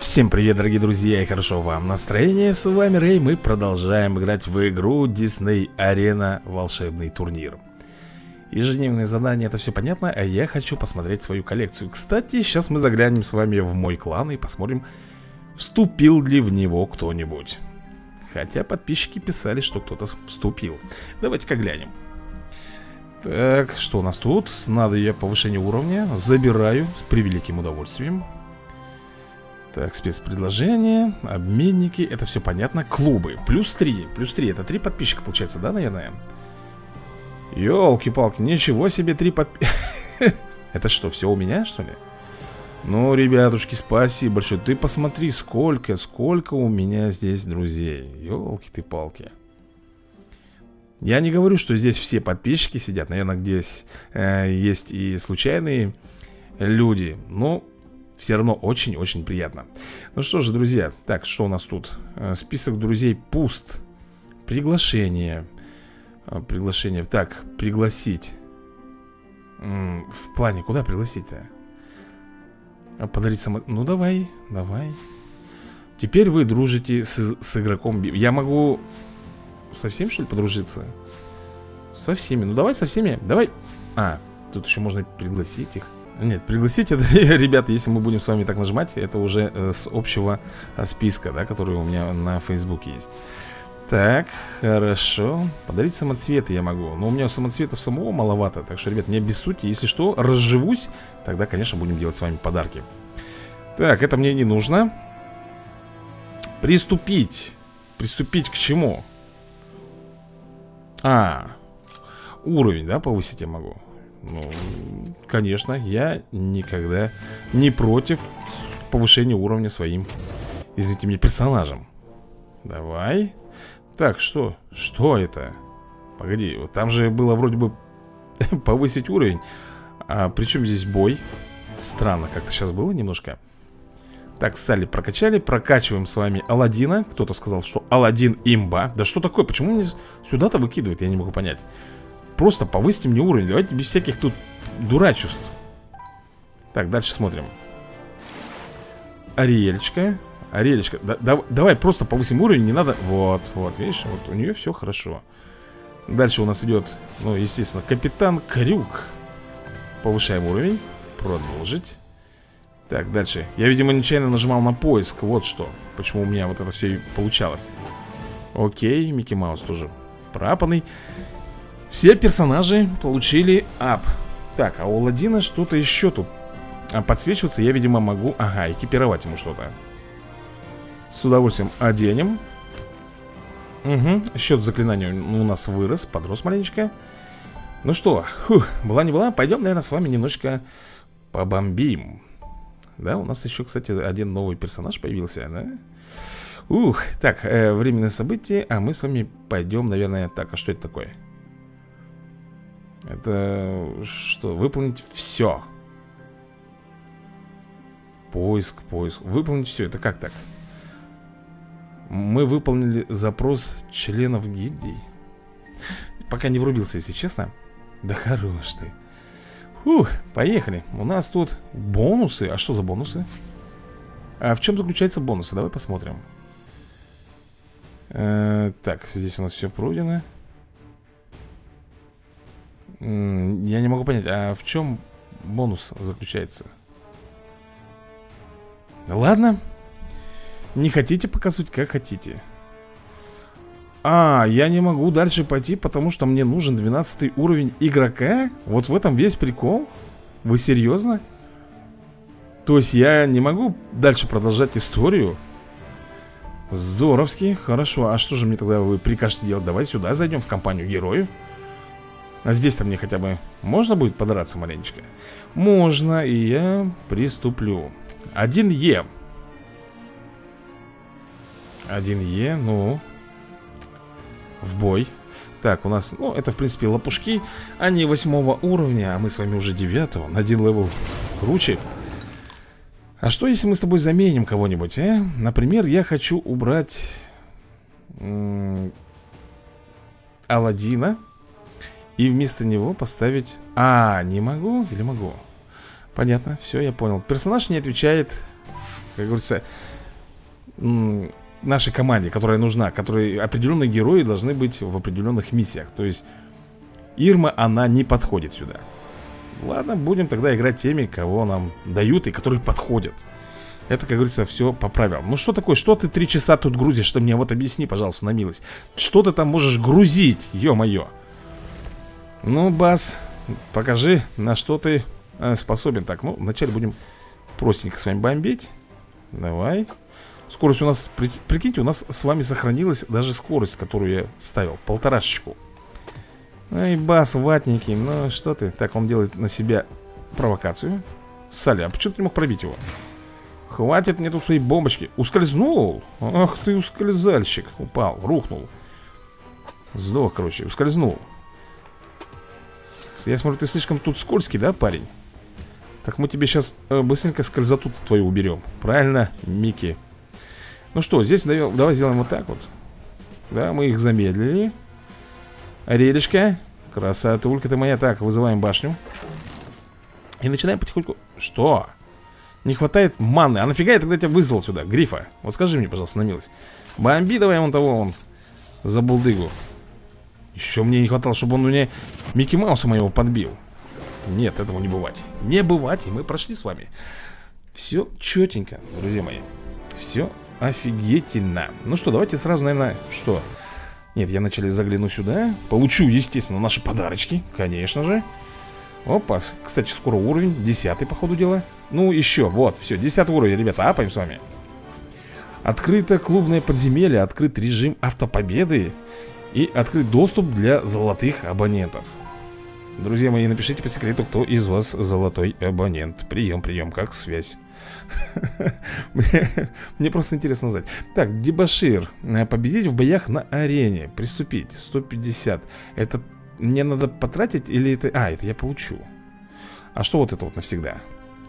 Всем привет, дорогие друзья, и хорошо вам настроение. С вами Рэй, мы продолжаем играть в игру Disney Arena Волшебный турнир. Ежедневные задания, это все понятно, а я хочу посмотреть свою коллекцию. Кстати, сейчас мы заглянем с вами в мой клан и посмотрим, вступил ли в него кто-нибудь. Хотя подписчики писали, что кто-то вступил. Давайте-ка глянем. Так, что у нас тут? Надо я повышение уровня. Забираю с превеликим удовольствием. Так, спецпредложения, обменники, это все понятно. Клубы, плюс 3, плюс 3, это 3 подписчика получается, да, наверное? Ёлки-палки, ничего себе 3 подписчика Это что, все у меня, что ли? Ну, ребятушки, спасибо большое. Ты посмотри, сколько, сколько у меня здесь друзей. Ёлки ты палки Я не говорю, что здесь все подписчики сидят. Наверное, здесь э, есть и случайные люди. Но все равно очень-очень приятно. Ну что же, друзья, так, что у нас тут? Э, список друзей пуст. Приглашение. Э, Приглашение, так, пригласить. В плане, куда пригласить-то? А подарить само... Ну давай, давай. Теперь вы дружите с, с игроком. Я могу со всеми, что ли, подружиться? Со всеми, ну давай со всеми. Давай. А, тут еще можно пригласить их нет, пригласите, ребята, если мы будем с вами так нажимать Это уже э, с общего э, списка, да, который у меня на фейсбуке есть. Так, хорошо. Подарить самоцветы я могу Но у меня самоцветов самого маловато Так что, ребят, не обессудьте. Если что, разживусь Тогда, конечно, будем делать с вами подарки. Так, это мне не нужно. Приступить. Приступить к чему? А, уровень, да, повысить я могу ну, конечно, я никогда не против повышения уровня своим, извините меня, персонажем. Давай. Так, что? Что это? Погоди, вот там же было вроде бы повысить уровень. А при чем здесь бой? Странно, как-то сейчас было немножко. Так, Салли прокачали, прокачиваем с вами Алладина Кто-то сказал, что Алладин имба Да что такое, почему мне сюда-то выкидывает, я не могу понять Просто повысьте мне уровень. Давайте без всяких тут дурачеств. Так, дальше смотрим. Ариэльчка Ариэльчка, да, да, давай просто повысим уровень Не надо, вот, вот, видишь Вот у нее все хорошо. Дальше у нас идет, ну, естественно, Капитан Крюк. Повышаем уровень. Продолжить. Так, дальше. Я, видимо, нечаянно нажимал на поиск. Вот что, почему у меня вот это все и получалось. Окей, Микки Маус тоже пропанный все персонажи получили ап. Так, а у Ладина что-то еще тут а Подсвечиваться я, видимо, могу. Ага, экипировать ему что-то. С удовольствием оденем. Угу, счет заклинания у нас вырос Подрос маленечко. Ну что, фух, была не была Пойдем, наверное, с вами немножечко побомбим. Да, у нас еще, кстати, один новый персонаж появился, да? Ух, так, э, временное событие А мы с вами пойдем, наверное, так, а что это такое? Это что? Выполнить все. Поиск, поиск. Выполнить все. Это как так? Мы выполнили запрос членов гильдии. Пока не врубился, если честно. Да хорош ты. Фух, поехали. У нас тут бонусы. А что за бонусы? А в чем заключаются бонусы? Давай посмотрим. Э, так, здесь у нас все пройдено. Я не могу понять, а в чем бонус заключается? Ладно. Не хотите показывать, как хотите. А, я не могу дальше пойти, потому что мне нужен 12 уровень игрока? Вот в этом весь прикол? Вы серьезно? То есть я не могу дальше продолжать историю? Здоровски, хорошо А что же мне тогда вы прикажете делать? Давай сюда зайдем в компанию героев а здесь-то мне хотя бы можно будет подраться маленечко? Можно, и я приступлю. Один Е. Один Е, ну. В бой. Так, у нас, ну, это в принципе лопушки. Они восьмого уровня, а мы с вами уже девятого. На один level круче. А что если мы с тобой заменим кого-нибудь, а? Например, я хочу убрать Алладина и вместо него поставить... А, не могу или могу? Понятно, все, я понял Персонаж не отвечает как говорится, нашей команде, которая нужна, которые определенные герои должны быть в определенных миссиях. То есть Ирма, она не подходит сюда. Ладно, будем тогда играть теми, кого нам дают и которые подходят. Это, как говорится, все по правилам. Ну что такое, что ты три часа тут грузишь? Что мне вот объясни, пожалуйста, на милость. Что ты там можешь грузить, ё-моё? Ну, Бас, покажи, на что ты э, способен. Так, ну, вначале будем простенько с вами бомбить. Давай. Скорость у нас, при, прикиньте, у нас с вами сохранилась даже скорость, которую я ставил. Полторашечку. Ай, бас, ватники, ну что ты? Так, он делает на себя провокацию. Саля, а почему ты не мог пробить его? Хватит мне тут свои бомбочки. Ускользнул. Ах ты, ускользальщик. Упал, рухнул. Сдох, короче, ускользнул. Я смотрю, ты слишком тут скользкий, да, парень? Так мы тебе сейчас э, быстренько скользоту твою уберем. Правильно, Микки? Ну что, здесь давай сделаем вот так вот. Да, мы их замедлили. Релечка. Красотулька ты моя. Так, вызываем башню. И начинаем потихоньку... Что? Не хватает маны. А нафига я тогда тебя вызвал сюда, Грифа? Вот скажи мне, пожалуйста, на милость. Бомби давай вон того, вон. За булдыгу. Еще мне не хватало, чтобы он мне Микки Мауса моего подбил. Нет, этого не бывать. Не бывать, и мы прошли с вами. Все четенько, друзья мои. Все офигительно. Ну что, давайте сразу, наверное, что... Нет, я вначале загляну сюда Получу, естественно, наши подарочки Конечно же Опа, кстати, скоро уровень, десятый, по ходу дела Ну, еще, вот, все, десятый уровень, ребята, апаем с вами Открыто клубное подземелье Открыт режим автопобеды И открыт доступ для золотых абонентов. Друзья мои, напишите по секрету, кто из вас золотой абонент. Прием, прием, как связь? Мне, просто интересно знать. Так, дебашир э, Победить в боях на арене. Приступить. 150 Это мне надо потратить или это... А, это я получу? А что вот это вот навсегда?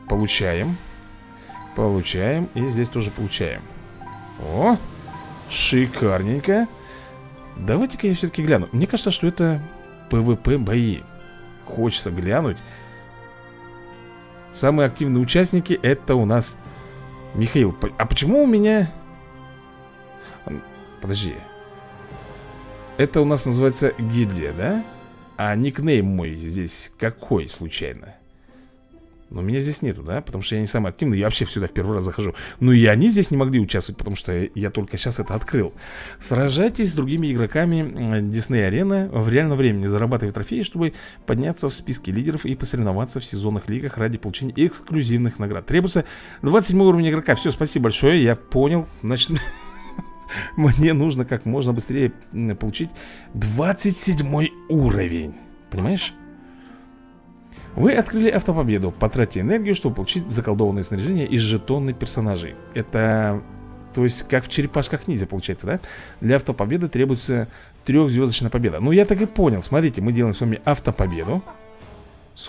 Получаем. Получаем. И здесь тоже получаем. О, шикарненько Давайте-ка я все-таки гляну Мне кажется, что это PVP бои Хочется глянуть Самые активные участники это у нас Михаил. А почему у меня... Подожди. Это у нас называется гильдия, да? А никнейм мой здесь какой случайно? Но меня здесь нету, да? Потому что я не самый активный, я вообще сюда в первый раз захожу. Ну и они здесь не могли участвовать, потому что я только сейчас это открыл. Сражайтесь с другими игроками Дисней Арена в реальном времени. Зарабатывая трофеи, чтобы подняться в списке лидеров И посоревноваться в сезонных лигах ради получения эксклюзивных наград. Требуется 27 уровень игрока. Все, спасибо большое, я понял. Значит, мне нужно как можно быстрее получить 27 уровень. Понимаешь? Вы открыли автопобеду. Потратьте энергию, чтобы получить заколдованное снаряжение из жетонных персонажей. Это... То есть, как в черепашках ниндзя получается, да? Для автопобеды требуется трехзвездочная победа. Ну, я так и понял. Смотрите, мы делаем с вами автопобеду.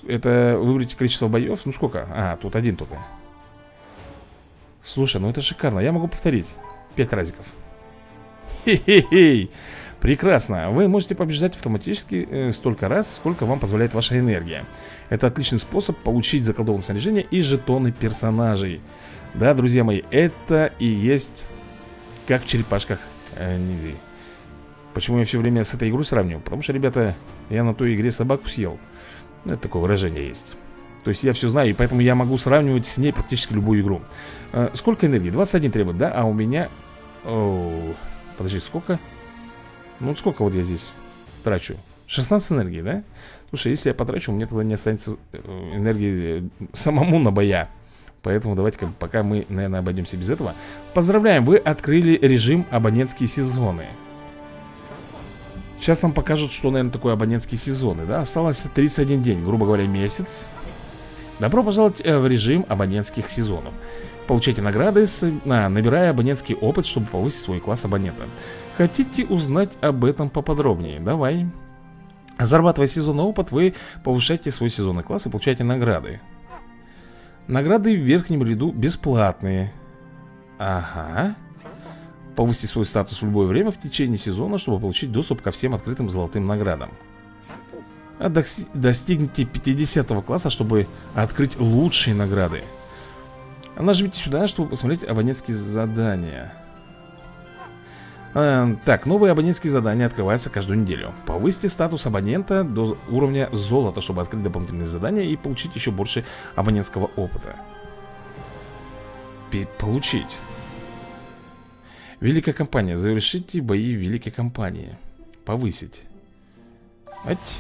Это выберите количество боев. Ну, сколько? А, тут один только. Слушай, ну это шикарно. Я могу повторить. Пять разиков. Хе-хе-хей. Прекрасно. Вы можете побеждать автоматически э, столько раз, сколько вам позволяет ваша энергия. Это отличный способ получить заколдованное снаряжение и жетоны персонажей. Да, друзья мои, это и есть как в черепашках э, ниндзя. Почему я все время с этой игрой сравниваю? Потому что, ребята, я на той игре собаку съел. Ну, это такое выражение есть. То есть я все знаю, и поэтому я могу сравнивать с ней практически любую игру. Э, сколько энергии? 21 требует, да? А у меня... О, подожди, сколько? Ну, сколько вот я здесь трачу? 16 энергии, да? Слушай, если я потрачу, у меня тогда не останется э, энергии э, самому на боя Поэтому давайте пока мы, наверное, обойдемся без этого Поздравляем, вы открыли режим абонентские сезоны Сейчас нам покажут, что, наверное, такое абонентские сезоны, да? Осталось 31 день, грубо говоря, месяц Добро пожаловать э, в режим абонентских сезонов Получайте награды, а, набирая абонентский опыт, чтобы повысить свой класс абонента. Хотите узнать об этом поподробнее? Давай. Зарабатывая сезонный опыт, вы повышаете свой сезонный класс и получаете награды. Награды в верхнем ряду бесплатные. Ага. Повысить свой статус в любое время в течение сезона, чтобы получить доступ ко всем открытым золотым наградам. А Достигните 50 класса, чтобы открыть лучшие награды Нажмите сюда, чтобы посмотреть абонентские задания а, Так, новые абонентские задания открываются каждую неделю Повысьте статус абонента до уровня золота Чтобы открыть дополнительные задания и получить еще больше абонентского опыта П Получить Великая компания. Завершите бои великой компании. Повысить. Ать.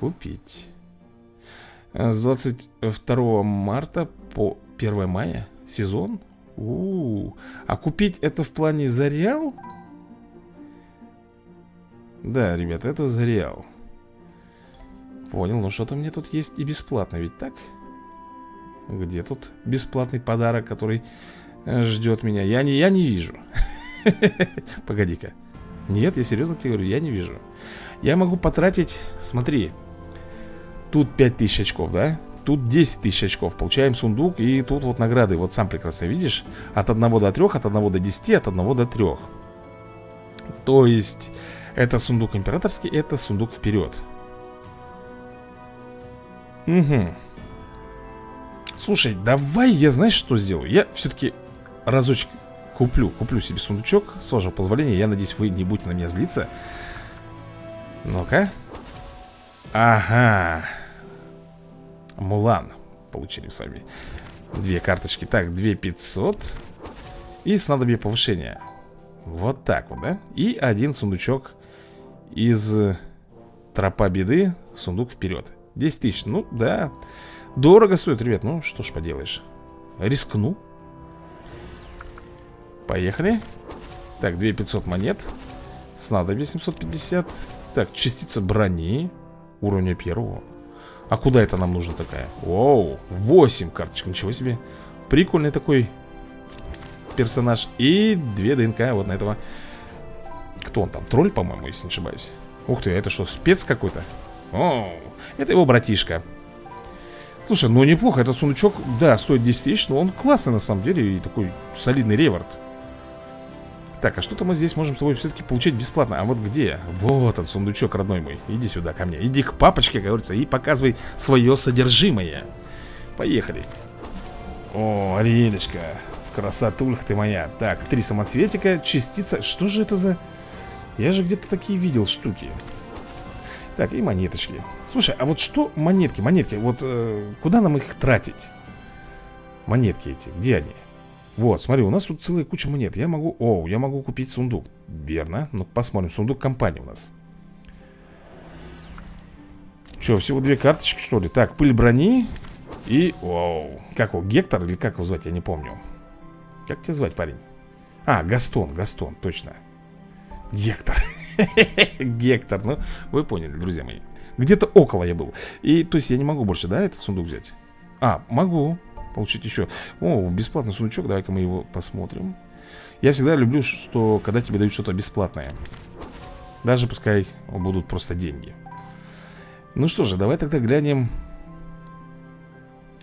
Купить. С 22 марта по 1 мая сезон. У, -у, -у. А купить это в плане за реал? Да, ребята, это за реал. Понял, ну что-то мне тут есть и бесплатно, ведь так? Где тут бесплатный подарок, который э, ждет меня? Я не, я не вижу. Погоди-ка. Нет, я серьезно тебе говорю, я не вижу. Я могу потратить, смотри, тут 5000 очков, да? Тут 10 тысяч очков. Получаем сундук и тут вот награды. Вот сам прекрасно видишь. От 1 до 3, от 1 до 10, от 1 до 3 То есть Это сундук императорский, это сундук вперед. Угу Слушай, давай я знаешь что сделаю? Я все-таки разочек куплю Куплю себе сундучок С вашего позволения. Я надеюсь вы не будете на меня злиться. Ну-ка. Ага Мулан. Получили с вами Две карточки. Так, 2500 И снадобье повышения. Вот так вот, да? И один сундучок Из Тропа беды. Сундук вперед. 10 тысяч, ну да. Дорого стоит, ребят, ну что ж поделаешь. Рискну. Поехали. Так, 2500 монет. Снадобье 750 Так, частица брони. Уровня первого А куда это нам нужно такая? Оу, 8 карточек, ничего себе Прикольный такой персонаж И две ДНК вот на этого Кто он там? Тролль, по-моему, если не ошибаюсь Ух ты, это что, спец какой-то? О, это его братишка Слушай, ну неплохо, этот сундучок, да, стоит 10 тысяч, но он классный на самом деле И такой солидный реворд так, а что-то мы здесь можем с тобой все-таки получить бесплатно. А вот где? Вот он, сундучок родной мой. Иди сюда ко мне, иди к папочке, как говорится И показывай свое содержимое. Поехали. О, Ариночка Красотулька ты моя. Так, три самоцветика, частица. Что же это за... Я же где-то такие видел штуки. Так, и монеточки. Слушай, а вот что монетки, монетки Вот э, куда нам их тратить? Монетки эти, где они? Вот, смотри, у нас тут целая куча монет. Я могу, о, я могу купить сундук. Верно, ну посмотрим, сундук компании у нас. Че, всего две карточки, что ли? Так, пыль брони И, оу, как его, Гектор или как его звать, я не помню. Как тебя звать, парень? А, Гастон, Гастон, точно. Гектор. Гектор, ну, вы поняли, друзья мои. Где-то около я был. И, то есть я не могу больше, да, этот сундук взять? А, могу получить еще О, бесплатный сундучок, давай-ка мы его посмотрим. Я всегда люблю, что когда тебе дают что-то бесплатное. Даже пускай будут просто деньги. Ну что же, давай тогда глянем.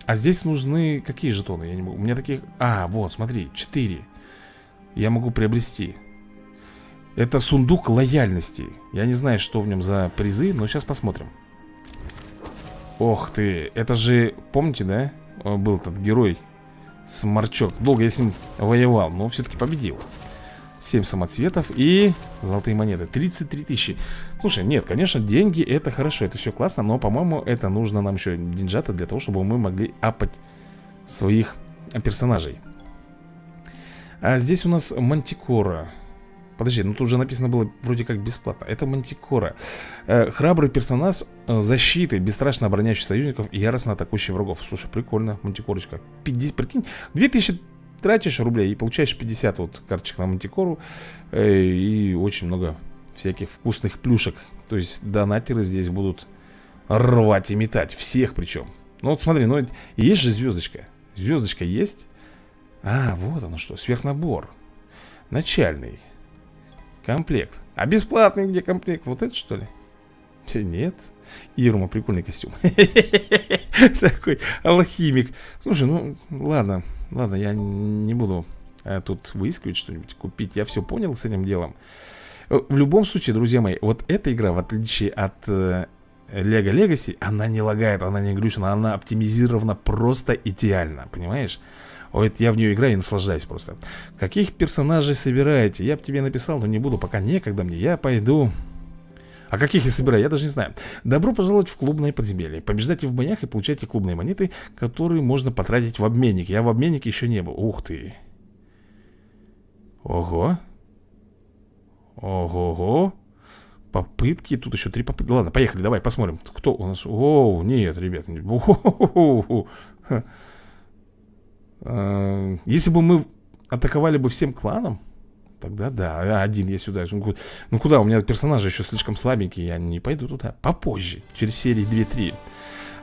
А здесь нужны какие жетоны? Я не могу. У меня таких... А, вот, смотри, 4 Я могу приобрести. Это сундук лояльности. Я не знаю, что в нем за призы, но сейчас посмотрим. Ох ты, это же, помните, да? Был этот герой Сморчок. Долго я с ним воевал, но все-таки победил. 7 самоцветов и золотые монеты. 33 тысячи. Слушай, нет, конечно, деньги это хорошо, это все классно Но, по-моему, это нужно нам еще деньжата Для того, чтобы мы могли апать своих персонажей. А здесь у нас Мантикора Подожди, ну тут уже написано было вроде как бесплатно. Это Мантикора. Э, Храбрый персонаж э, защиты Бесстрашно обороняющий союзников и яростно атакующий врагов. Слушай, прикольно, Мантикорочка. 50, прикинь, 2000 тратишь рублей И получаешь 50 вот карточек на Мантикору э, И очень много всяких вкусных плюшек. То есть донатеры здесь будут рвать и метать Всех причем Ну вот смотри, ну есть же звездочка Звездочка есть? А, вот оно что, сверхнабор. Начальный Комплект А бесплатный где комплект? Вот это что ли? Нет Ирма, прикольный костюм Такой алхимик Слушай, ну ладно Ладно, я не буду э, тут выискивать что-нибудь Купить, я все понял с этим делом э, В любом случае, друзья мои Вот эта игра, в отличие от э, Lego Legacy Она не лагает, она не глючена Она оптимизирована просто идеально Понимаешь? Ой, я в нее играю и наслаждаюсь просто. Каких персонажей собираете? Я бы тебе написал, но не буду, пока некогда мне. Я пойду. А каких я собираю, я даже не знаю. Добро пожаловать в клубное подземелье. Побеждайте в боях и получайте клубные монеты Которые можно потратить в обменнике Я в обменнике еще не был. Ух ты. Ого. Ого-го. Попытки, тут еще три попытки. Ладно, поехали, давай посмотрим Кто у нас, о, нет, ребят а, Если бы мы атаковали бы всем кланом Тогда да, один я сюда Ну куда, у меня персонажи еще слишком слабенькие Я не пойду туда, попозже Через серии 2-3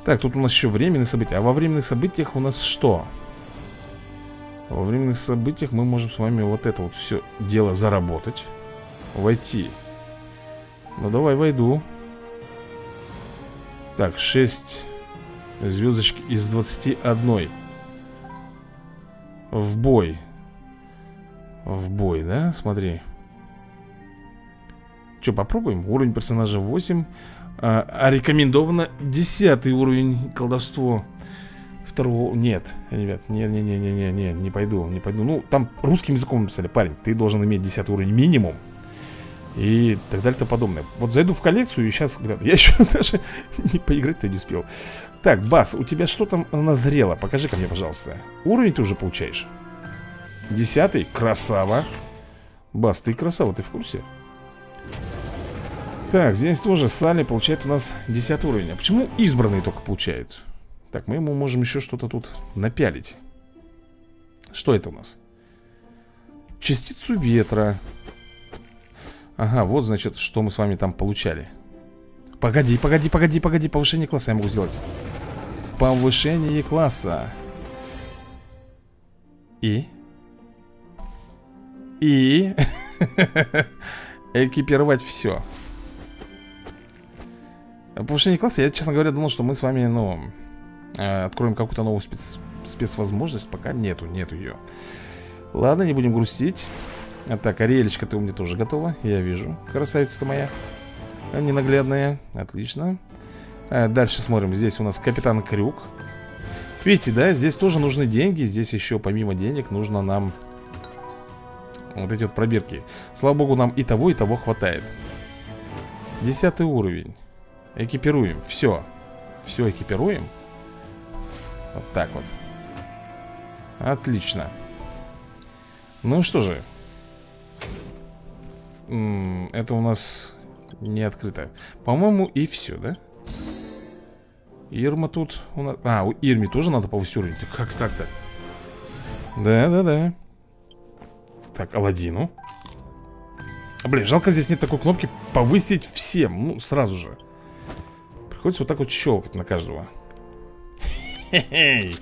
Так, тут у нас еще временные события. А во временных событиях у нас что? Во временных событиях мы можем с вами вот это вот все дело заработать. Войти. Ну давай войду. Так, 6 звездочек из 21 В бой. В бой, да? Смотри. Что, попробуем? Уровень персонажа 8 а, а рекомендовано 10 уровень колдовство Второго... Нет, ребят, не-не-не-не-не, не не пойду, не пойду. Ну, там русским языком написали, парень Ты должен иметь 10 уровень минимум и так далее и тому подобное Вот зайду в коллекцию и сейчас гляну Я еще даже не поиграть-то не успел Так, Бас, у тебя что там назрело? Покажи ко мне, пожалуйста Уровень ты уже получаешь? Десятый? Красава Бас, ты красава, ты в курсе? Так, здесь тоже Салли получает у нас 10 уровень А почему избранные только получают? Так, мы ему можем еще что-то тут напялить Что это у нас? Частицу ветра Ага, вот, значит, что мы с вами там получали Погоди, погоди, погоди, погоди Повышение класса я могу сделать Повышение класса И? И экипировать все. Повышение класса, я, честно говоря, думал, что мы с вами, ну, э, откроем какую-то новую спец спецвозможность. Пока нету, нету ее. Ладно, не будем грустить. А так, Ариэлечка, ты у меня тоже готова, я вижу. Красавица-то моя. Ненаглядная. Отлично. А дальше смотрим. Здесь у нас Капитан Крюк. Видите, да, здесь тоже нужны деньги. Здесь еще помимо денег нужно нам вот эти вот пробирки Слава богу, нам и того, и того хватает Десятый уровень Экипируем, все Все экипируем Вот так вот Отлично Ну что же Это у нас не открыто. По-моему, и все, да? Ирма тут у нас... А, у Ирми тоже надо повысить уровень Как так-то? Да-да-да так, Алладину Блин, жалко здесь нет такой кнопки повысить всем Ну, сразу же. Приходится вот так вот щелкать на каждого. Хе-хей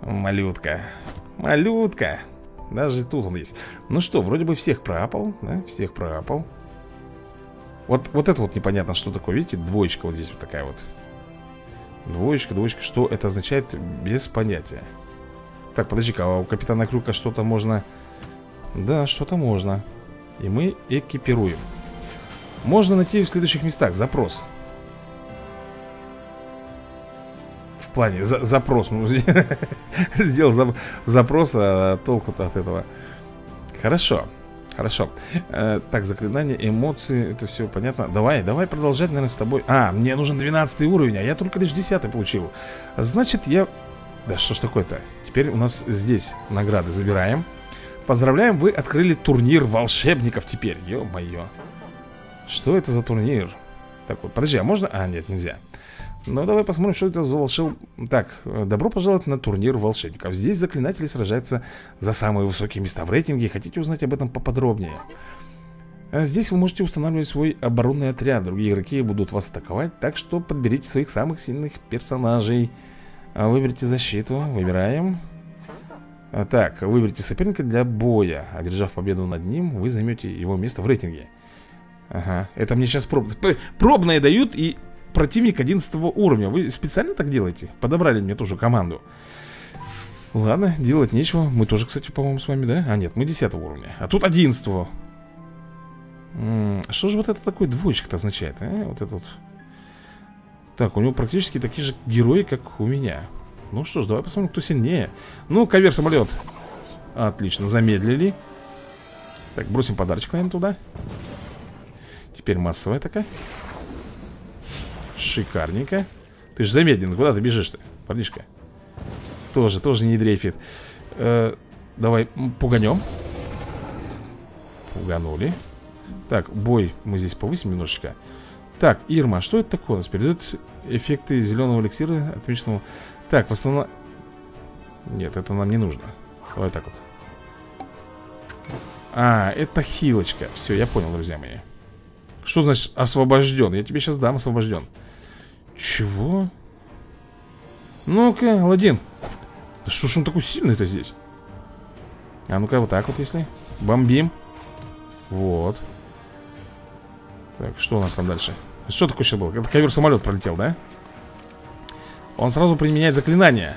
Малютка. Малютка Даже тут он есть. Ну что, вроде бы всех пропал Да, всех пропал. Вот, вот это вот непонятно, что такое. Видите, двоечка вот здесь вот такая вот. Двоечка, двоечка. Что это означает, без понятия. Так, подожди-ка, а у Капитана Крюка что-то можно? Да, что-то можно. И мы экипируем. Можно найти в следующих местах Запрос плане за запрос ну, Сделал за запрос, а толку-то от этого. Хорошо Хорошо. Э, Так, заклинание, эмоции Это все понятно. Давай, давай продолжать, наверное, с тобой. А, мне нужен 12 уровень А я только лишь 10 получил. Значит, я... Да что ж такое-то? Теперь у нас здесь награды забираем. Поздравляем, вы открыли турнир волшебников теперь. Ё-моё. Что это за турнир? Такой, подожди, а можно? А, нет, нельзя ну, давай посмотрим, что это за волшеб... Так, добро пожаловать на турнир волшебников. Здесь заклинатели сражаются за самые высокие места в рейтинге. Хотите узнать об этом поподробнее? А здесь вы можете устанавливать свой оборонный отряд. Другие игроки будут вас атаковать Так что подберите своих самых сильных персонажей. Выберите защиту, выбираем. А, так, выберите соперника для боя. Одержав победу над ним, вы займете его место в рейтинге. Ага, это мне сейчас проб... пробное дают И противник 11 уровня Вы специально так делаете? Подобрали мне тоже команду Ладно, делать нечего Мы тоже, кстати, по-моему, с вами, да? А нет, мы 10 уровня А тут 11 -го. Что же вот это такое двоечка-то означает, а? Вот этот. Так, у него практически такие же герои, как у меня Ну что ж, давай посмотрим, кто сильнее Ну, ковер-самолет Отлично, замедлили Так, бросим подарочек, наверное, туда Теперь массовая такая Шикарненько. Ты же замедлен, куда ты бежишь-то, парнишка? Тоже, тоже не дрейфит. Э, Давай пуганем. Пуганули. Так, бой мы здесь повысим немножечко. Так, Ирма, а что это такое у нас? Передает эффекты зеленого эликсира Отмеченного Так, в основном Нет, это нам не нужно. Вот так вот. А, это хилочка. Все, я понял, друзья мои. Что значит освобожден? Я тебе сейчас дам освобожден Чего? Ну-ка, Аладдин Да что ж он такой сильный-то здесь? А ну-ка, вот так вот, если Бомбим Вот Так, что у нас там дальше? Что такое сейчас было? Это ковер-самолет пролетел, да? Он сразу применяет заклинание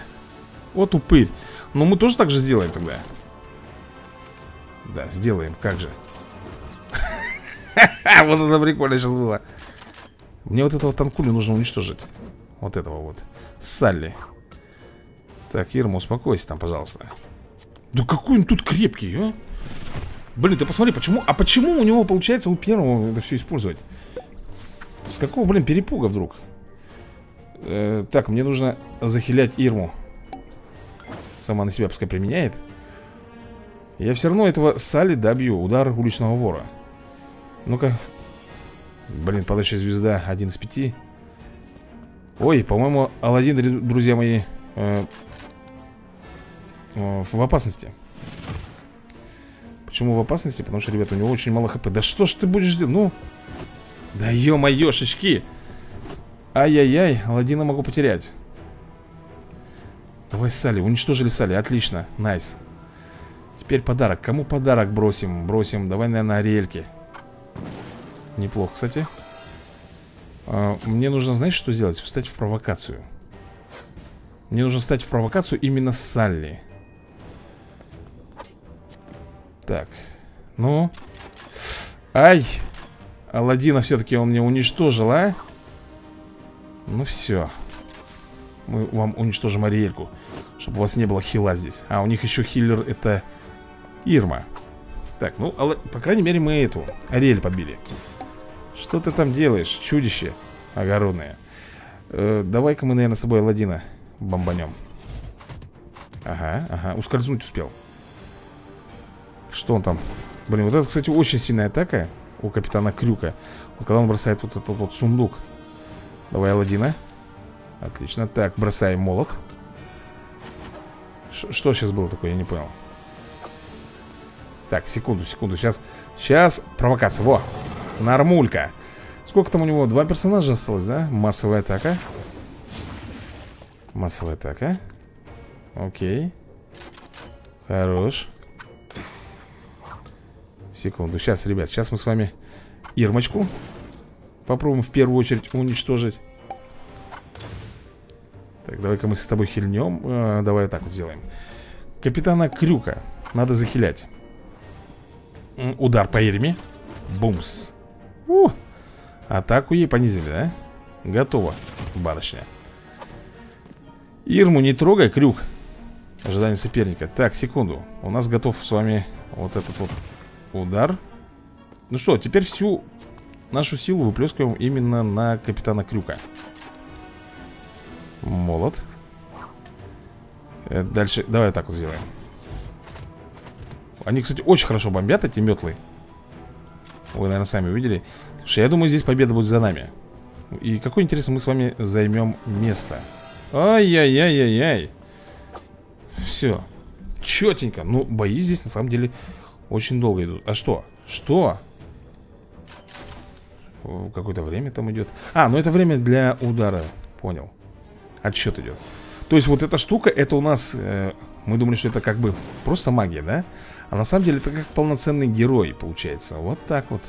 Вот упырь Но мы тоже так же сделаем тогда Да, сделаем, как же Вот это прикольно сейчас было Мне вот этого танкулю нужно уничтожить. Вот этого вот. Салли. Так, Ирма, успокойся там, пожалуйста. Да какой он тут крепкий, а? Блин, ты посмотри, почему А почему у него получается у первого это все использовать? С какого, блин, перепуга вдруг? э, Так, мне нужно захилять Ирму. Сама на себя пускай применяет. Я все равно этого Салли добью. Удар уличного вора. Ну-ка Блин, падающая звезда Один из пяти. Ой, по-моему, Алладин, друзья мои э, э, В опасности. Почему в опасности? Потому что, ребята, у него очень мало хп. Да что ж ты будешь делать? Ну? Да ё-моёшечки Ай-яй-яй, Аладдина могу потерять. Давай Салли, уничтожили Салли, отлично, найс. Теперь подарок, кому подарок бросим? Бросим, давай, наверное, Ариэльке Неплохо, кстати. А, Мне нужно, знаешь, что сделать? Встать в провокацию. Мне нужно встать в провокацию именно с Салли. Так, ну. Ай! Аладдина все-таки он мне уничтожил, а? Ну все Мы вам уничтожим Ариэльку Чтобы у вас не было хила здесь. А у них еще хиллер это Ирма. Так, ну, по крайней мере мы эту. Ариэль подбили Что ты там делаешь, чудище Огородное? Э, Давай-ка мы, наверное, с тобой Аладдина бомбанем. Ага, ага, ускользнуть успел. Что он там? Блин, вот это, кстати, очень сильная атака У капитана Крюка. Вот когда он бросает вот этот вот сундук. Давай, Аладдина. Отлично, так, бросаем молот. Ш Что сейчас было такое, я не понял. Так, секунду, секунду. Сейчас, сейчас провокация, во Нормулька. Сколько там у него, два персонажа осталось, да? Массовая атака. Массовая атака. Окей. Хорош. Секунду, сейчас, ребят, сейчас мы с вами Ирмочку Попробуем в первую очередь уничтожить. Так, давай-ка мы с тобой хильнем. Э, Давай так вот сделаем. Капитана Крюка Надо захилять. Удар по Ирме. Бумс У, Атаку ей понизили, да? Готово, барышня. Ирму не трогай, Крюк. Ожидание соперника. Так, секунду. У нас готов с вами вот этот вот удар. Ну что, теперь всю нашу силу выплескиваем именно на капитана Крюка. Молот э, Дальше, давай так вот сделаем. Они, кстати, очень хорошо бомбят, эти метлы Вы, наверное, сами увидели Слушай, я думаю, здесь победа будет за нами. И какое интересно, мы с вами займем место. Ай-яй-яй-яй-яй. Все Четенько Ну, бои здесь, на самом деле, очень долго идут. А что? Что? Какое-то время там идет А, ну это время для удара. Понял. Отсчет идет То есть вот эта штука, это у нас э, Мы думали, что это как бы просто магия, да? А на самом деле это как полноценный герой получается. Вот так вот.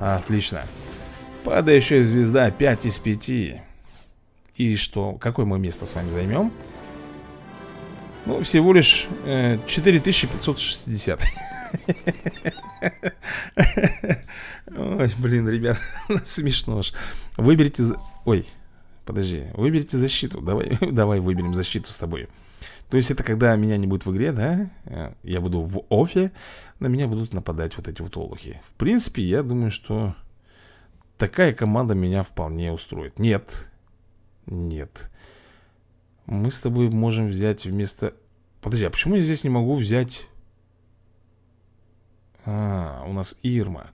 Отлично. Падающая звезда 5 из 5 И что, какое мы место с вами займем? Ну, всего лишь э, 4560 Ой, блин, ребят, смешно аж. Выберите... Ой, Подожди, выберите защиту. Давай, давай выберем защиту с тобой То есть это когда меня не будет в игре, да? Э, я буду в офе На меня будут нападать вот эти вот олухи. В принципе, я думаю, что Такая команда меня вполне устроит. Нет. Нет. Мы с тобой можем взять вместо... Подожди, а почему я здесь не могу взять... А, у нас Ирма.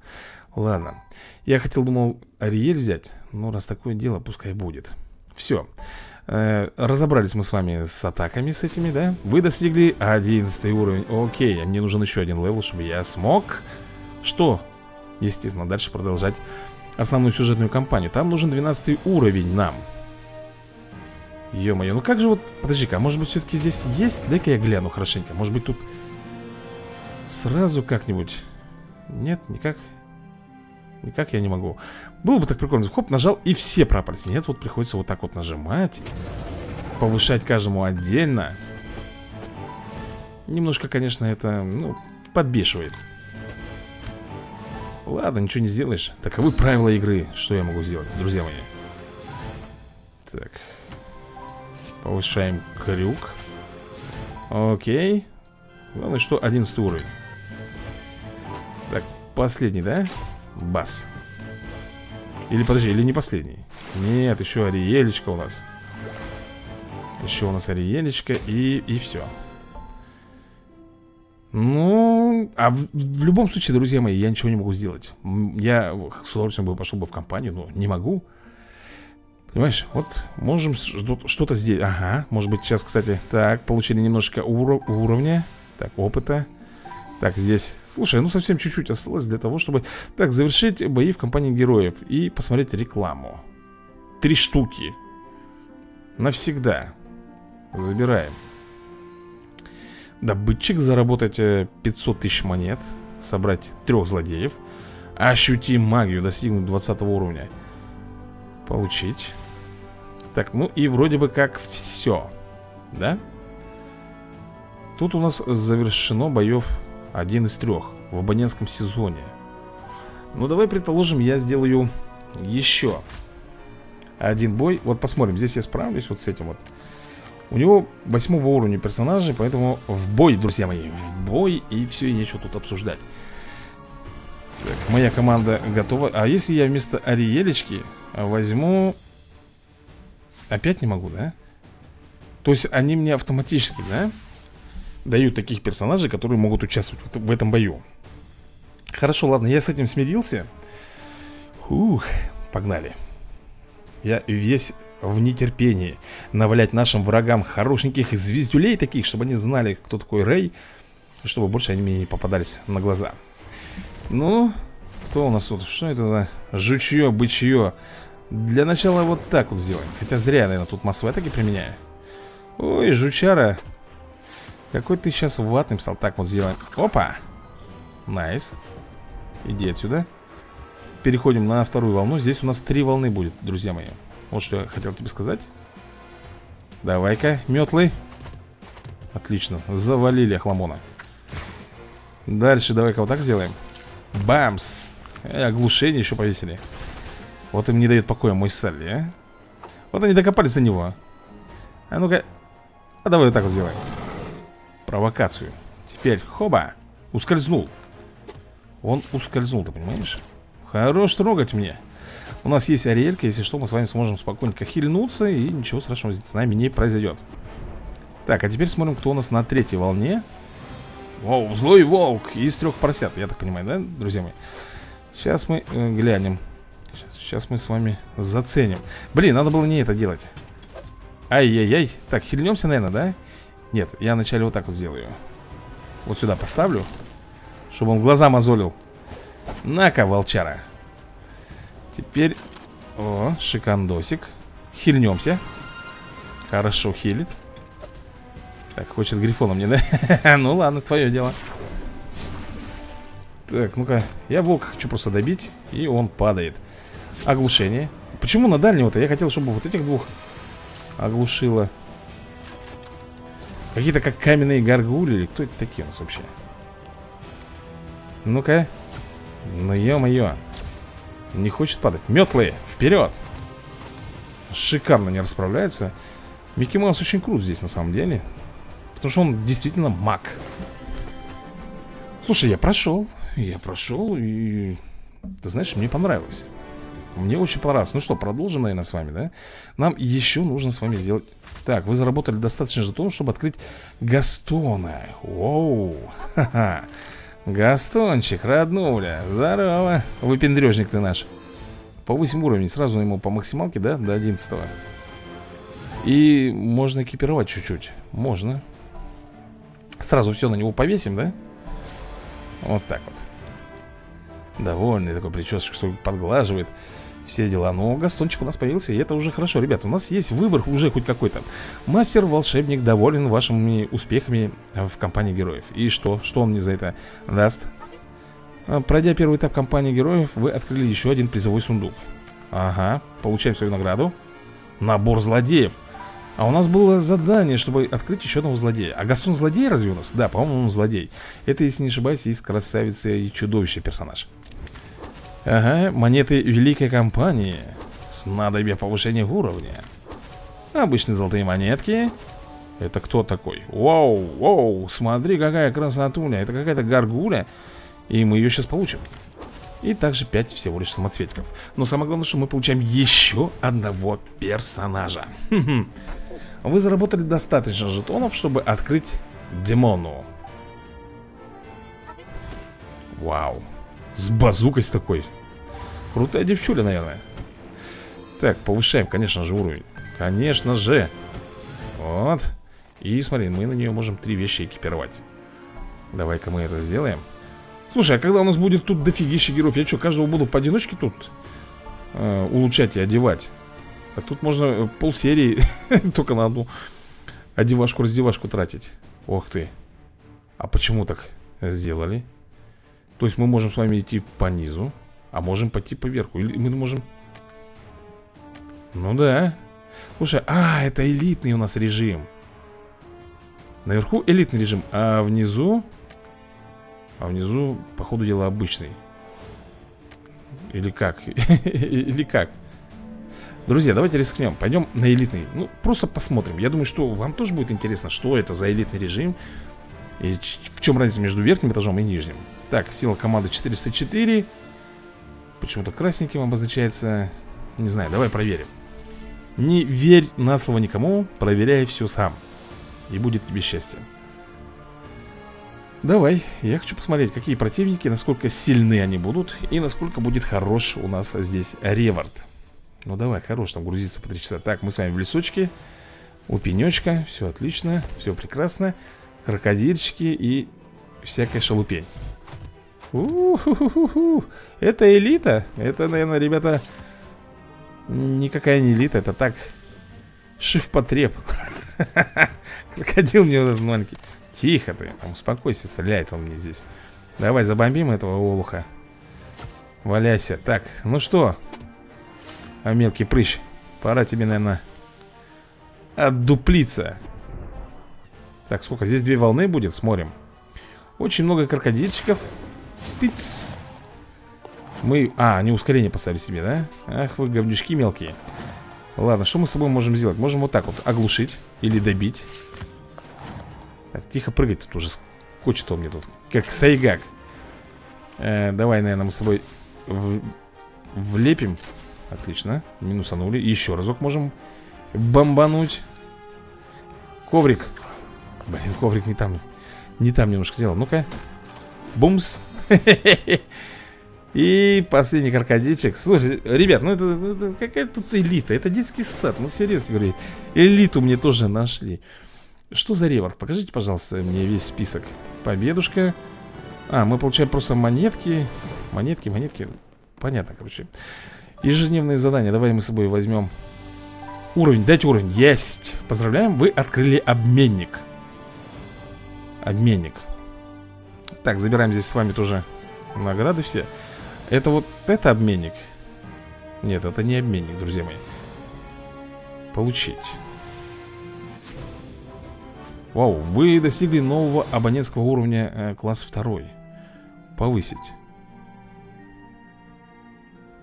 Ладно. Я хотел, думал, Ариэль взять Но раз такое дело, пускай будет. Все э, Разобрались мы с вами с атаками с этими, да? Вы достигли 11 уровень Окей, мне нужен еще один level, чтобы я смог Что? Естественно, дальше продолжать основную сюжетную кампанию Там нужен 12 уровень нам Ё-моё, ну как же вот... Подожди-ка, а может быть все-таки здесь есть? Дай-ка я гляну хорошенько Может быть тут сразу как-нибудь... Нет, никак Никак я не могу. Было бы так прикольно, хоп, нажал и все пропались Нет, вот приходится вот так вот нажимать Повышать каждому отдельно. Немножко, конечно, это, ну, подбешивает. Ладно, ничего не сделаешь. Таковы правила игры. Что я могу сделать, друзья мои? Так. Повышаем крюк. Окей. Главное, что 11 уровень. Так, последний, да? Бас. Или подожди, или не последний? Нет, еще Ариелечка у нас. Еще у нас Ариелечка и, и все Ну, а в, в любом случае, друзья мои, я ничего не могу сделать. Я с удовольствием бы пошел бы в компанию, но не могу. Понимаешь, вот можем что-то сделать Ага, может быть сейчас, кстати Так, получили немножко уров уровня Так, опыта так, здесь, слушай, ну совсем чуть-чуть осталось для того, чтобы Так, завершить бои в компании героев И посмотреть рекламу. Три штуки. Навсегда. Забираем. Добытчик заработать 500 э, тысяч монет Собрать трех злодеев Ощутим магию, достигнуть 20 уровня. Получить. Так, ну и вроде бы как все Да? Тут у нас завершено боев один из трех в абонентском сезоне. Ну давай предположим я сделаю еще один бой. Вот посмотрим, здесь я справлюсь вот с этим вот. У него восьмого уровня персонажей Поэтому в бой, друзья мои В бой и все, и нечего тут обсуждать. Так, моя команда готова. А если я вместо Ариелечки возьму Опять не могу, да? То есть они мне автоматически, да? Дают таких персонажей, которые могут участвовать в этом бою. Хорошо, ладно, я с этим смирился. Ух, погнали. Я весь в нетерпении навалять нашим врагам хорошеньких звездюлей таких, чтобы они знали, кто такой Рэй, чтобы больше они мне не попадались на глаза. Ну, кто у нас тут? Что это за жучье, бычье? Для начала вот так вот сделаем. Хотя зря, наверное, тут массовые атаки применяю. Ой, жучара какой ты сейчас ватным стал? Так вот сделаем. Опа! Nice. Иди отсюда. Переходим на вторую волну. Здесь у нас три волны будет, друзья мои. Вот что я хотел тебе сказать. Давай-ка, метлы. Отлично, завалили охламона. Дальше давай-ка вот так сделаем. Бамс! Э, Оглушение еще повесили. Вот им не дает покоя мой Салли, а. Вот они докопались до него. А ну-ка. А давай вот так вот сделаем провокацию. Теперь, хоба, ускользнул. Он ускользнул, ты понимаешь? Хорош трогать мне. У нас есть Ариэлька, если что, мы с вами сможем спокойненько хильнуться И ничего страшного с нами не произойдет. Так, а теперь смотрим, кто у нас на третьей волне. Оу, злой волк из трех поросят, я так понимаю, да, друзья мои? Сейчас мы э, глянем. Сейчас, сейчас мы с вами заценим. Блин, надо было не это делать. Ай-яй-яй. Так, хильнемся, наверное, да? Нет, я вначале вот так вот сделаю. Вот сюда поставлю Чтобы он глаза мозолил. На-ка, волчара. Теперь О, шикандосик. Хильнемся. Хорошо хилит. Так, хочет грифона мне, да? ну ладно, твое дело. Так, ну-ка Я волка хочу просто добить И он падает. Оглушение. Почему на дальнего-то? Я хотел, чтобы вот этих двух Оглушило Какие-то как каменные горгули или кто это такие у нас вообще? Ну-ка. Ну ё-моё. Не хочет падать. Метлы, вперед! шикарно не расправляется Микки Маус очень крут здесь на самом деле Потому что он действительно маг Слушай, я прошел Я прошел и... Ты знаешь, мне понравилось Мне очень понравилось Ну что, продолжим, наверное, с вами, да? Нам еще нужно с вами сделать Так, вы заработали достаточно жетонов, чтобы открыть Гастона Воу. Ха-ха. Гастончик, роднуля. Здорово. Выпендрежник ты наш. Повысим уровень сразу ему по максималке, да? До 11 -го. И можно экипировать чуть-чуть. Можно. Сразу все на него повесим, да? Вот так вот. Довольный такой прическа, что подглаживает Все дела. Но гастончик у нас появился, и это уже хорошо. Ребята, у нас есть выбор уже хоть какой-то. Мастер-волшебник доволен вашими успехами в компании героев. И что? Что он мне за это даст? А, пройдя первый этап компании героев Вы открыли еще один призовой сундук. Ага, получаем свою награду. Набор злодеев. А у нас было задание, чтобы открыть еще одного злодея. А Гастон злодей разве у нас? Да, по-моему, он злодей. Это, если не ошибаюсь, из красавицы и чудовище персонаж Ага, монеты великой компании. Снадобье повышения уровня. Обычные золотые монетки. Это кто такой? Вау, вау, смотри, какая красотуля. Это какая-то гаргуля И мы ее сейчас получим. И также 5 всего лишь самоцветиков Но самое главное, что мы получаем еще одного персонажа. Вы заработали достаточно жетонов, чтобы открыть демону. Вау. С базукой с такой Крутая девчуля, наверное. Так, повышаем, конечно же, уровень. Конечно же. Вот. И смотри, мы на нее можем три вещи экипировать. Давай-ка мы это сделаем. Слушай, а когда у нас будет тут дофигища героев? Я что, каждого буду поодиночке тут э, улучшать и одевать? Так тут можно э, полсерии только на одну одевашку-раздевашку тратить. Ох ты. А почему так сделали? То есть мы можем с вами идти по низу, а можем пойти по верху. Или мы можем... Ну да. Слушай, а, это элитный у нас режим. Наверху элитный режим, а внизу... А внизу, по ходу дела, обычный. Или как? Или как? Друзья, давайте рискнем Пойдем на элитный Ну, просто посмотрим Я думаю, что вам тоже будет интересно Что это за элитный режим И в чем разница между верхним этажом и нижним Так, сила команды 404 Почему-то красненьким обозначается. Не знаю, давай проверим. Не верь на слово никому Проверяй все сам И будет тебе счастье Давай, я хочу посмотреть, какие противники, насколько сильны они будут И насколько будет хорош у нас здесь ревард. Ну давай, хорош там грузиться по 3 часа. Так, мы с вами в лесочке. У пенечка, все отлично, все прекрасно. Крокодильчики и всякая шалупень -ху -ху -ху. Это элита? Это, наверное, ребята Никакая не элита, это так Шифпотреб. Крокодил мне этот маленький. Тихо ты, успокойся, стреляет он мне здесь. Давай забомбим этого олуха. Валяйся. Так, ну что а мелкий прыщ Пора тебе, наверное Отдуплиться. Так, сколько? Здесь две волны будет, смотрим. Очень много крокодильчиков Тыц Мы... А, они ускорение поставили себе, да? Ах, вы говнюшки мелкие. Ладно, что мы с тобой можем сделать? Можем вот так вот оглушить Или добить. Так, тихо прыгать тут уже Скочит он мне тут Как сайгак. Э, Давай, наверное, мы с тобой в... Влепим. Отлично, минусанули Еще разок можем бомбануть. Коврик. Блин, коврик не там Не там немножко сделал. Ну-ка. Бумс И последний крокодильчик Слушай, ребят, ну это, ну это какая тут элита Это детский сад, ну серьезно говорю Элиту мне тоже нашли Что за ревард? Покажите, пожалуйста, мне весь список Победушка А, мы получаем просто монетки Монетки, монетки Понятно, короче Ежедневные задания. Давай мы с собой возьмем уровень. Дайте уровень. Есть. Поздравляем, вы открыли обменник. Обменник. Так, забираем здесь с вами тоже награды все. Это вот это обменник. Нет, это не обменник, друзья мои. Получить. Вау, вы достигли нового абонентского уровня э, класс 2. Повысить.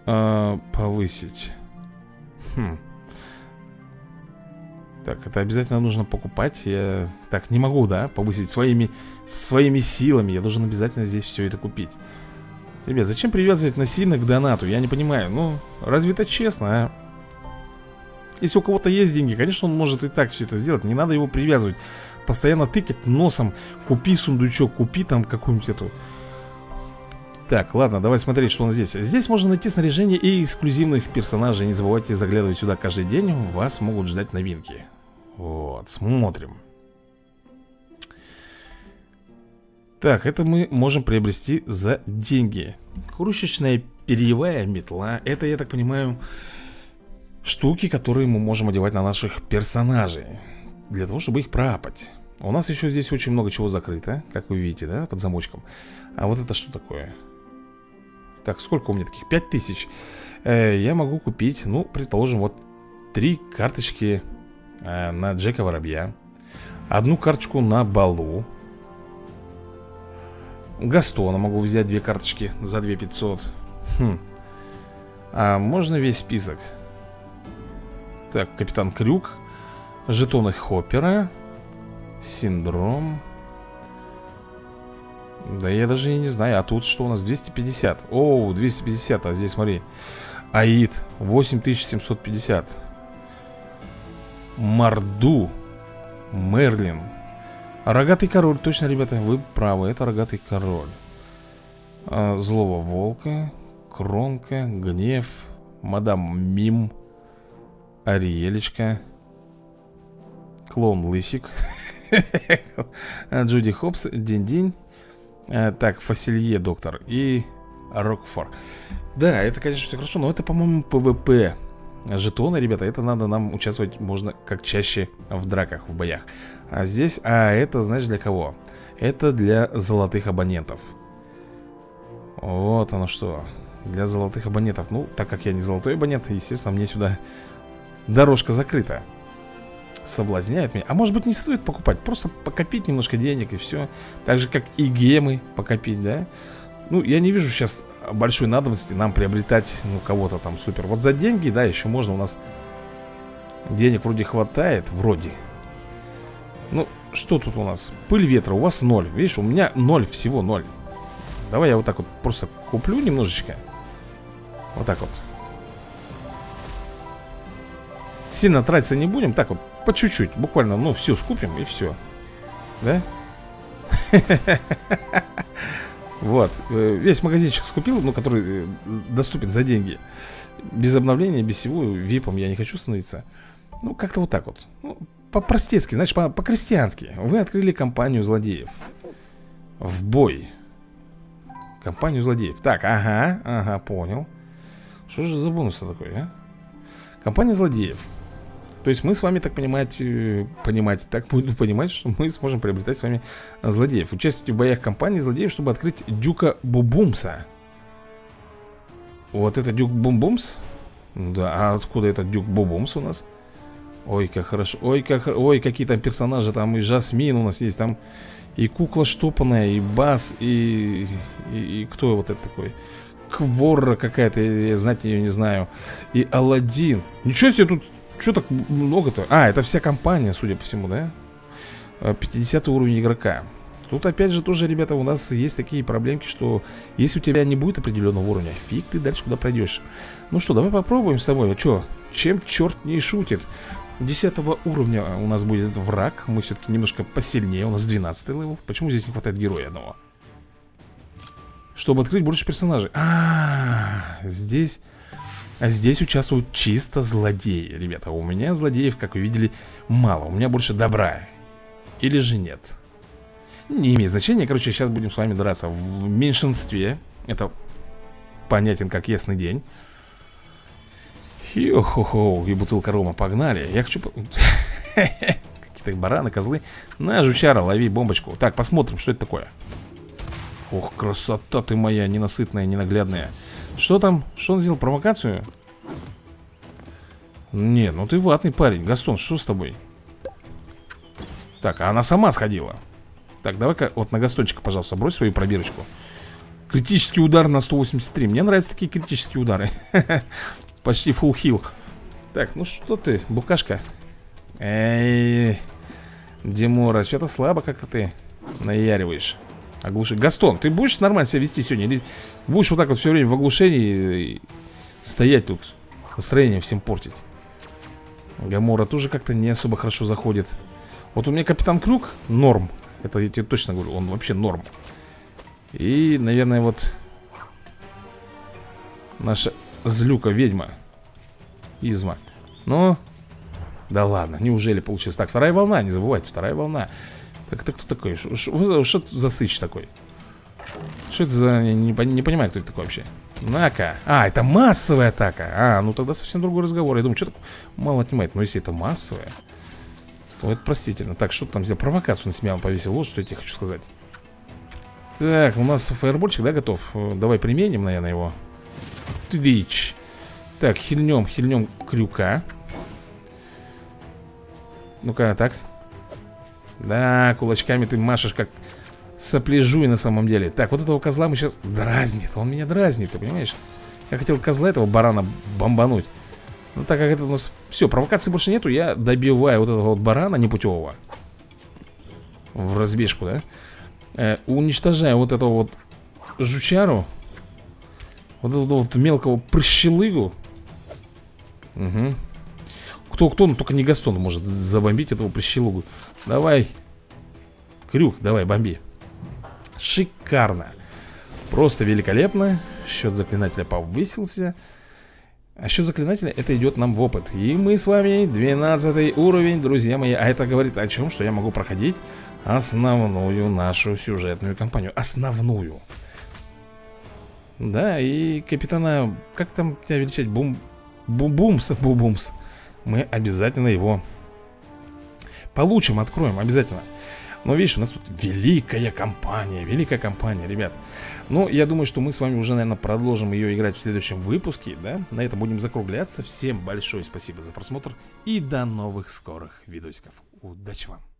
А, повысить. Хм. Так, это обязательно нужно покупать Я так не могу, да, повысить своими, своими силами. Я должен обязательно здесь все это купить. Ребят, зачем привязывать насильно к донату? Я не понимаю, ну, разве это честно, а? Если у кого-то есть деньги, конечно, он может и так все это сделать. Не надо его привязывать. Постоянно тыкать носом. Купи сундучок, купи там какую-нибудь эту. Так, ладно, давай смотреть, что у нас здесь. Здесь можно найти снаряжение и эксклюзивных персонажей. Не забывайте заглядывать сюда каждый день. Вас могут ждать новинки. Вот, смотрим Так, это мы можем приобрести за деньги Крушечная перьевая метла Это, я так понимаю, штуки, которые мы можем одевать на наших персонажей Для того, чтобы их пропать У нас еще здесь очень много чего закрыто Как вы видите, да, под замочком А вот это что такое? Так, сколько у меня таких? 5000 э, Я могу купить, ну, предположим, вот Три карточки э, на Джека Воробья Одну карточку на Балу Гастона могу взять две карточки за 2500 хм. А можно весь список? Так, Капитан Крюк Жетоны Хоппера Синдром да я даже и не знаю, а тут что у нас? 250 Оу, 250, а здесь смотри Аид, 8750 Марду Мерлин Рогатый король, точно, ребята, вы правы, это рогатый король. А, Злого волка Кронка, гнев Мадам Мим Ариелечка Клоун Лысик Джуди Хопс, Динь-Динь Э, так, Фасилье, доктор И Рокфор. Да, это, конечно, все хорошо, но это, по-моему, PVP Жетоны, ребята, это надо нам участвовать можно как чаще в драках, в боях А здесь, а это, знаешь, для кого? Это для золотых абонентов. Вот оно что. Для золотых абонентов. Ну, так как я не золотой абонент, естественно, мне сюда дорожка закрыта. Соблазняет меня. А может быть не стоит покупать? Просто покопить немножко денег и все Так же как и гемы покопить, да? Ну я не вижу сейчас большой надобности Нам приобретать, ну кого-то там супер. Вот за деньги, да, еще можно у нас Денег вроде хватает Вроде Ну, что тут у нас? Пыль ветра, у вас ноль. Видишь, у меня ноль, всего ноль. Давай я вот так вот просто куплю немножечко. Вот так вот. Сильно тратиться не будем. Так вот по чуть-чуть, буквально, ну, все скупим и все Да? Вот, э, весь магазинчик скупил, ну, который э, доступен за деньги. Без обновления, без всего, випом я не хочу становиться. Ну, как-то вот так вот. Ну, По-простецки, значит, по-крестьянски Вы открыли компанию злодеев В бой Компанию злодеев Так, ага, ага, понял Что же за бонус такой, а? Компания злодеев то есть мы с вами, так понимать, э, понимать, так буду понимать, что мы сможем приобретать с вами злодеев. Участвуйте в боях компании злодеев, чтобы открыть Дюка Бубумса. Вот это Дюк Бумбумс? Да, а откуда этот Дюк Бубумс у нас? Ой, как хорошо. Ой, как, ой, какие там персонажи. Там и Жасмин у нас есть, там и кукла штопанная, и Бас, и, и, и кто вот это такой? Кворра какая-то, я знать ее не знаю. И Алладин. Ничего себе тут что так много-то? А, это вся компания, судя по всему, да? 50 э, уровень игрока Тут опять же тоже, ребята, у нас есть такие проблемки, что если у тебя не будет определенного уровня, фиг ты дальше куда пройдешь. Ну что, давай попробуем с тобой. Что, чем черт не шутит? 10 уровня у нас будет враг. Мы все-таки немножко посильнее. У нас 12 level. Почему здесь не хватает героя одного? Чтобы открыть больше персонажей. А, -а, -а здесь а здесь участвуют чисто злодеи Ребята, у меня злодеев, как вы видели, мало У меня больше добра Или же нет Не имеет значения, короче, сейчас будем с вами драться В меньшинстве Это понятен как ясный день Йо-хо-хо, и бутылка рома, погнали. Я хочу... Какие-то бараны, козлы. На, жучара, лови бомбочку. Так, посмотрим, что это такое. Ох, красота ты моя, ненасытная, ненаглядная. Что там? Что он сделал? Провокацию? Не, ну ты ватный парень. Гастон, что с тобой? Так, а она сама сходила. Так, давай-ка вот на Гастончика, пожалуйста, брось свою пробирочку. Критический удар на 183 Мне нравятся такие критические удары Почти фулл хил Так, ну что ты, букашка Эй, Димора, что-то слабо как-то ты наяриваешь. Оглуши. Гастон, ты будешь нормально себя вести сегодня? Или будешь вот так вот все время в оглушении стоять тут? Настроение всем портить. Гамора тоже как-то не особо хорошо заходит. Вот у меня Капитан Крюк норм. Это я тебе точно говорю, он вообще норм. И, наверное, вот наша злюка ведьма Изма. Но... Да ладно, неужели получилось так? Вторая волна, не забывайте, вторая волна. Так это кто такой? Что это за сыч такой? Что это за... Не, не понимаю, кто это такой вообще. На-ка. А, это массовая атака. А, ну тогда совсем другой разговор. Я думаю, что так мало отнимает. Но если это массовая, то это простительно. Так, что там сделал? Провокацию на себя он повесил. Вот что я тебе хочу сказать. Так, у нас фаербольчик, да, готов? Э, давай применим, наверное, его. Тыдыч. Так, хильнем, хильнем крюка. Ну-ка, так. Да, кулачками ты машешь как сопляжуй на самом деле Так, вот этого козла мы сейчас... Дразнит, он меня дразнит, ты понимаешь? Я хотел козла этого барана бомбануть Ну так как это у нас... Все, провокации больше нету, я добиваю вот этого вот барана непутевого В разбежку, да? Э, уничтожаю вот этого вот жучару Вот этого вот мелкого прыщелыгу. Угу кто-кто, но только не Гастон может забомбить этого прищелугу Давай Крюк, давай, бомби. Шикарно. Просто великолепно. Счет заклинателя повысился. А счет заклинателя это идет нам в опыт. И мы с вами 12 уровень, друзья мои. А это говорит о чем? Что я могу проходить основную нашу сюжетную кампанию. Основную Да, и капитана Как там тебя величать? Бум... Бум-бумс, бум-бумс Мы обязательно его Получим, откроем, обязательно но видишь, у нас тут великая компания, великая компания, ребят Ну, я думаю, что мы с вами уже, наверное, продолжим ее играть в следующем выпуске, да? На этом будем закругляться Всем большое спасибо за просмотр И до новых скорых видосиков Удачи вам!